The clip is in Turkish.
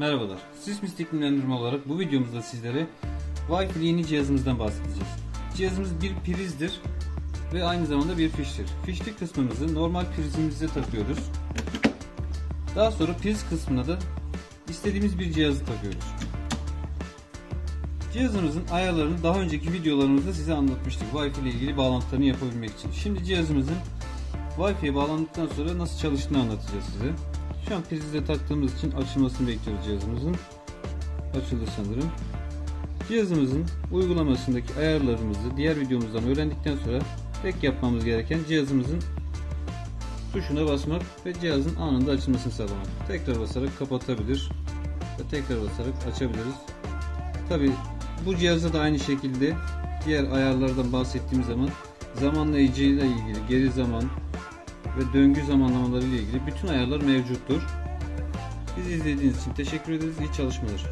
Merhabalar. Sysmist iklimlendirme olarak bu videomuzda sizlere Wi-Fi yeni cihazımızdan bahsedeceğiz. Cihazımız bir prizdir ve aynı zamanda bir fiştir. Fişli kısmımızı normal prizimize takıyoruz. Daha sonra priz kısmına da istediğimiz bir cihazı takıyoruz. Cihazımızın ayarlarını daha önceki videolarımızda size anlatmıştık. Wi-Fi ile ilgili bağlantılarını yapabilmek için. Şimdi cihazımızın Wi-Fi'ye bağlandıktan sonra nasıl çalıştığını anlatacağız size. Şu an prize taktığımız için açılmasını bekliyoruz cihazımızın. Açıldı sanırım. Cihazımızın uygulamasındaki ayarlarımızı diğer videomuzdan öğrendikten sonra tek yapmamız gereken cihazımızın tuşuna basmak ve cihazın anında açılmasını sağlamak. Tekrar basarak kapatabilir ve tekrar basarak açabiliriz. Tabi bu cihazda da aynı şekilde diğer ayarlardan bahsettiğim zaman zamanlayıcı ile ilgili geri zaman ve döngü zamanlamaları ile ilgili bütün ayarlar mevcuttur. Bizi izlediğiniz için teşekkür ederiz. İyi çalışmalar.